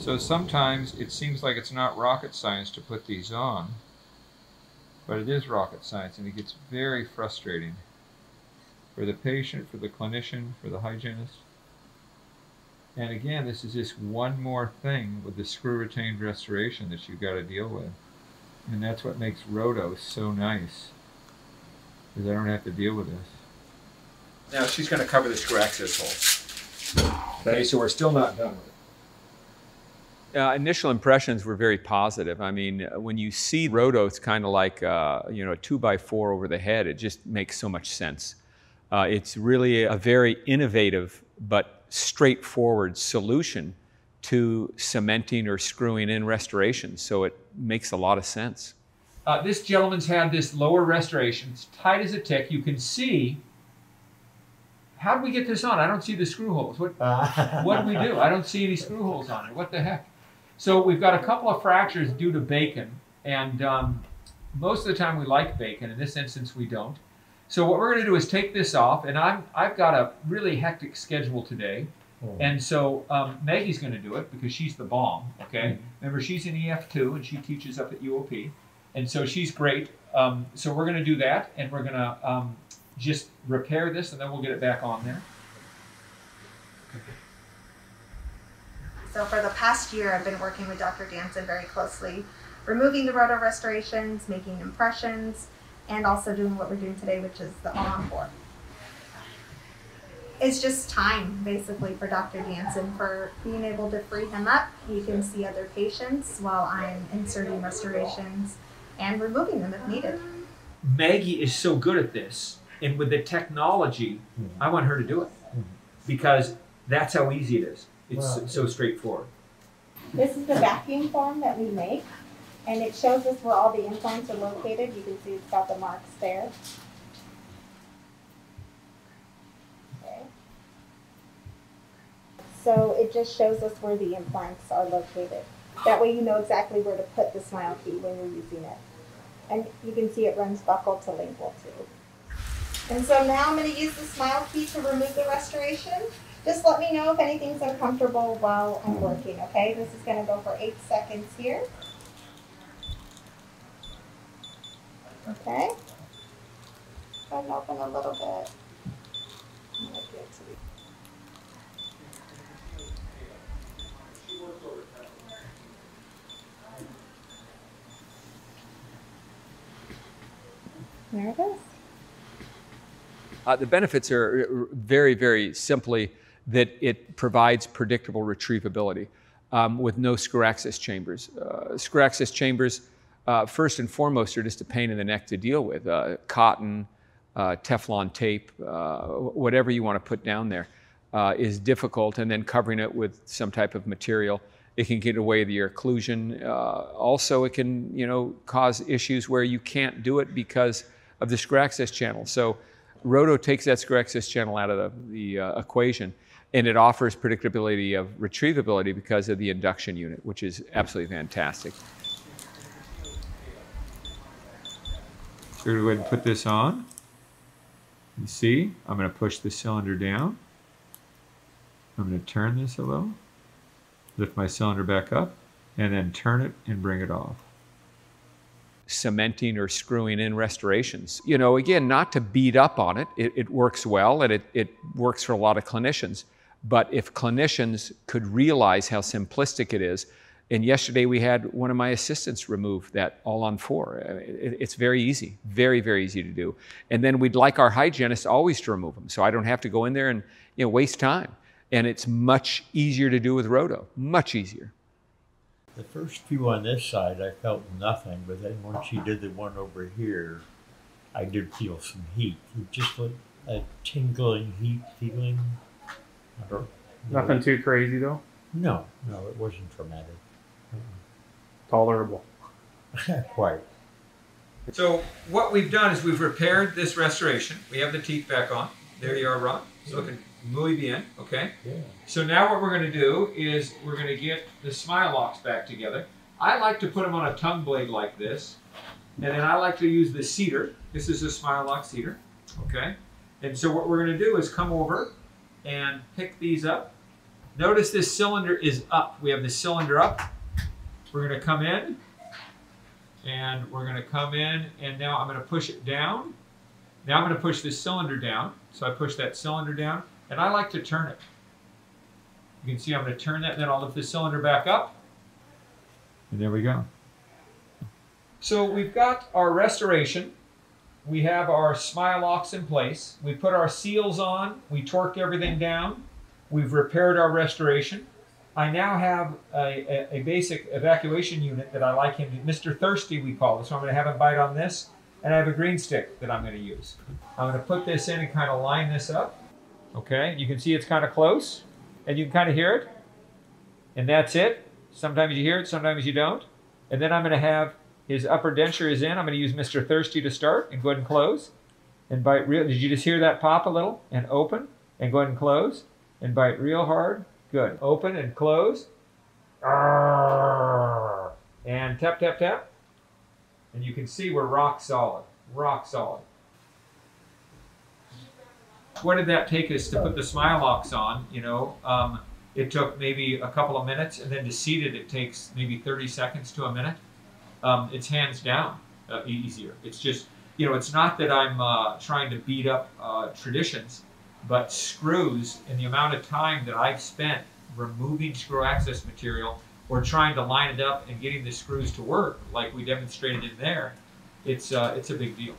So sometimes it seems like it's not rocket science to put these on, but it is rocket science and it gets very frustrating for the patient, for the clinician, for the hygienist. And again, this is just one more thing with the screw retained restoration that you've got to deal with. And that's what makes RODO so nice, is I don't have to deal with this. Now she's going to cover the screw access hole. Okay, so we're still not done with it. Uh, initial impressions were very positive. I mean, uh, when you see RODO, it's kind of like uh, you know a two by four over the head. It just makes so much sense. Uh, it's really a very innovative but straightforward solution to cementing or screwing in restoration. So it makes a lot of sense. Uh, this gentleman's had this lower restoration. It's tight as a tick. You can see. How did we get this on? I don't see the screw holes. What, what did we do? I don't see any screw holes on it. What the heck? So we've got a couple of fractures due to bacon, and um, most of the time we like bacon. In this instance, we don't. So what we're going to do is take this off, and I'm I've got a really hectic schedule today, oh. and so um, Maggie's going to do it because she's the bomb. Okay, mm-hmm. remember she's in EF two and she teaches up at UOP, and so she's great. Um, so we're going to do that, and we're going to um, just repair this, and then we'll get it back on there. So for the past year, I've been working with Dr. Jansen very closely, removing the RODO restorations, making impressions, and also doing what we're doing today, which is the on-board. It's just time, basically, for Dr. Jansen for being able to free him up. He can see other patients while I'm inserting restorations and removing them if needed. Maggie is so good at this, and with the technology, mm-hmm. I want her to do it mm-hmm. because that's how easy it is. It's wow. so straightforward. This is the vacuum form that we make, and it shows us where all the implants are located. You can see it's got the marks there. Okay. So it just shows us where the implants are located. That way you know exactly where to put the smile key when you're using it. And you can see it runs buccal to lingual too. And so now I'm going to use the smile key to remove the restoration. Just let me know if anything's uncomfortable while I'm working, okay? This is going to go for eight seconds here. Okay. Go ahead and open a little bit. There it is. Uh, the benefits are very, very simply that it provides predictable retrievability um, with no screw access chambers. Uh, screw access chambers, uh, first and foremost, are just a pain in the neck to deal with. Uh, cotton, uh, Teflon tape, uh, whatever you want to put down there, uh, is difficult, and then covering it with some type of material. It can get away your occlusion. also, it can, you know, cause issues where you can't do it because of the screw access channel. So, RODO takes that screw access channel out of the, the equation and it offers predictability of retrievability because of the induction unit, which is absolutely fantastic. So we're going to put this on. You see, I'm going to push the cylinder down. I'm going to turn this a little, lift my cylinder back up, and then turn it and bring it off cementing or screwing in restorations. You know, again, not to beat up on it, it, it works well and it, it works for a lot of clinicians. But if clinicians could realize how simplistic it is, and yesterday we had one of my assistants remove that all on four. It's very easy, very, very easy to do. And then we'd like our hygienist always to remove them so I don't have to go in there and you know, waste time. And it's much easier to do with RODO, much easier. The first few on this side, I felt nothing, but then once she did the one over here, I did feel some heat. Just like a tingling heat feeling. Nothing too crazy though. No, no, it wasn't traumatic. Tolerable. Quite. So what we've done is we've repaired this restoration. We have the teeth back on. There you are, Ron. It's looking muy bien, okay? Yeah. So now what we're going to do is we're going to get the Smilelocs back together. I like to put them on a tongue blade like this. And then I like to use the cedar. This is a Smileloc seater, okay? And so what we're going to do is come over and pick these up. Notice this cylinder is up. We have the cylinder up. We're going to come in and we're going to come in and now I'm going to push it down. Now I'm going to push this cylinder down. So I push that cylinder down and I like to turn it. You can see I'm going to turn that and then I'll lift the cylinder back up. And there we go. So we've got our restoration. We have our Smilelocs in place. We put our seals on. We torqued everything down. We've repaired our restoration. I now have a, a, a, basic evacuation unit that I like him to, Mr. Thirsty we call this. So I'm going to have him bite on this. And I have a green stick that I'm going to use. I'm going to put this in and kind of line this up. Okay, you can see it's kind of close. And you can kind of hear it. And that's it. Sometimes you hear it, sometimes you don't. And then I'm going to have his upper denture is in. I'm going to use Mr. Thirsty to start and go ahead and close. And bite real. Did you just hear that pop a little? And open. And go ahead and close. And bite real hard. Good. Open and close. And tap, tap, tap. And you can see we're rock solid. Rock solid. What did that take us to put the Smilelocs on? You know, um, it took maybe a couple of minutes, and then to seat it, it takes maybe 30 seconds to a minute. Um, it's hands down uh, easier. It's just, you know, it's not that I'm uh, trying to beat up uh, traditions, but screws and the amount of time that I've spent removing screw access material or trying to line it up and getting the screws to work, like we demonstrated in there, it's uh, it's a big deal.